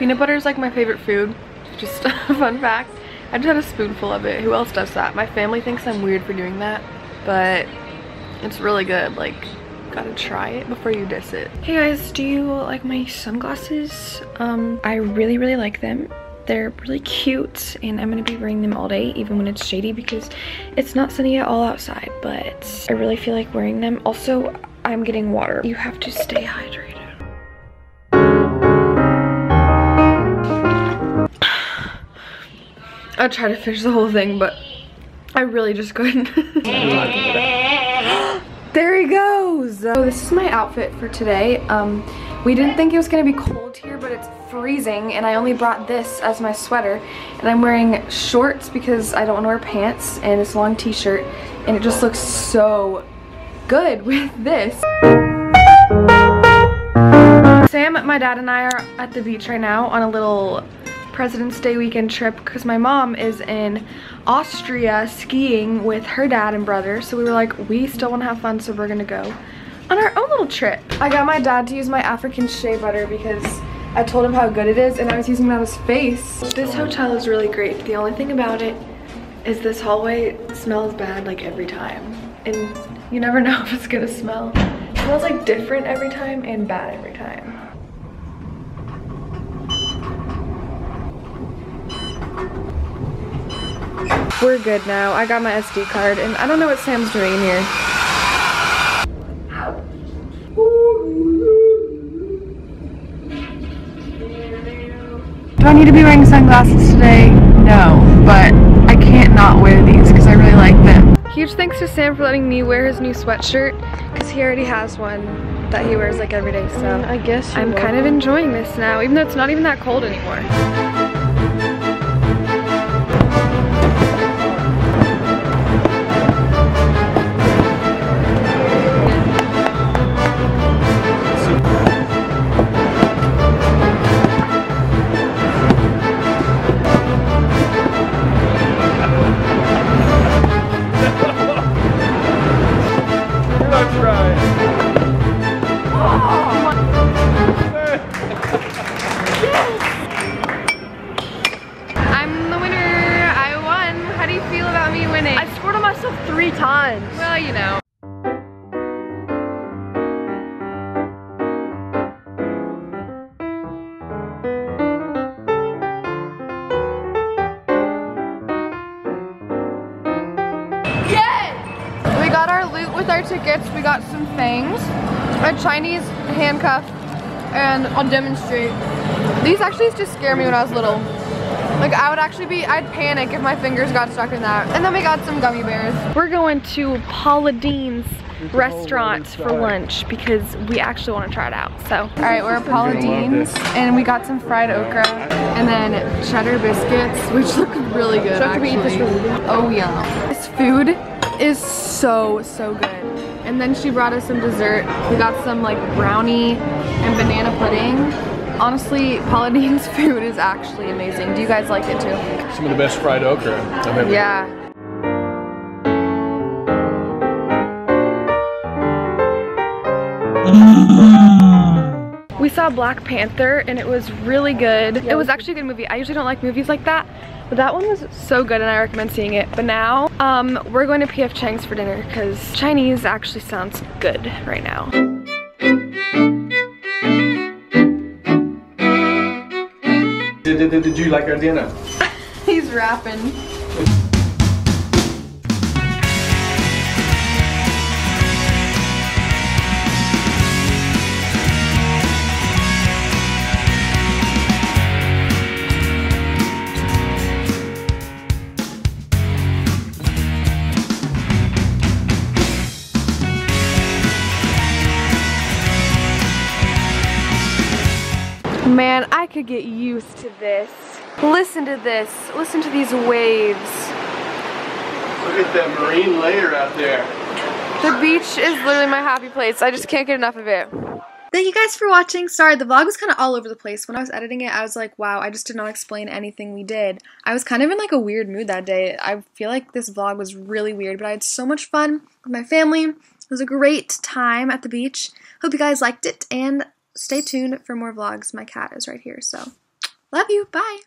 Peanut butter is like my favorite food. Just a fun fact. I just had a spoonful of it. Who else does that? My family thinks I'm weird for doing that, but it's really good. Like, gotta try it before you diss it. Hey guys, do you like my sunglasses? Um, I really, really like them. They're really cute and I'm gonna be wearing them all day even when it's shady because it's not sunny at all outside, but I really feel like wearing them. Also, I'm getting water. You have to stay hydrated. I tried to finish the whole thing, but I really just couldn't. there he goes. So this is my outfit for today. Um, we didn't think it was gonna be cold here, but it's freezing, and I only brought this as my sweater. And I'm wearing shorts because I don't wanna wear pants, and this long t-shirt, and it just looks so good with this. Sam, my dad, and I are at the beach right now on a little President's Day weekend trip because my mom is in Austria skiing with her dad and brother. So we were like, we still want to have fun, so we're going to go on our own little trip. I got my dad to use my African shea butter because I told him how good it is and I was using it on his face. This hotel is really great. The only thing about it is this hallway smells bad like every time. And you never know if it's gonna smell. It smells like different every time and bad every time. We're good now. I got my SD card and I don't know what Sam's doing in here. Do I need to be wearing sunglasses today? No, but I can't not wear these because I really like them. Huge thanks to Sam for letting me wear his new sweatshirt because he already has one that he wears like every day. So mm, I guess I'm kind of enjoying this now, even though it's not even that cold anymore. Our with our tickets. We got some fangs, a Chinese handcuff, and I'll demonstrate. These actually used to scare me when I was little. Like I would actually be, I'd panic if my fingers got stuck in that. And then we got some gummy bears. We're going to Paula Deen's restaurant for lunch because we actually want to try it out. So, all right, we're at Paula Deen's and we got some fried okra and then cheddar biscuits, which look really good Should we eat this actually. Oh yeah. This food is so, so good. And then she brought us some dessert. We got some like brownie and banana pudding. Honestly, Paula Deen's food is actually amazing. Do you guys like it too? Some of the best fried okra I've ever Yeah. We saw Black Panther and it was really good. it was actually a good movie. I usually don't like movies like that, but that one was so good and I recommend seeing it. But now, um, we're going to PF Chang's for dinner because Chinese actually sounds good right now. Did, did, did you like our dinner? He's rapping. Man, I could get used to this. Listen to this. Listen to these waves. Look at that marine layer out there. The beach is literally my happy place. I just can't get enough of it. Thank you guys for watching. Sorry, the vlog was kind of all over the place. When I was editing it, I was like, wow, I just did not explain anything we did. I was kind of in like a weird mood that day. I feel like this vlog was really weird, but I had so much fun with my family. It was a great time at the beach. Hope you guys liked it, and stay tuned for more vlogs. My cat is right here, so Love you. Bye.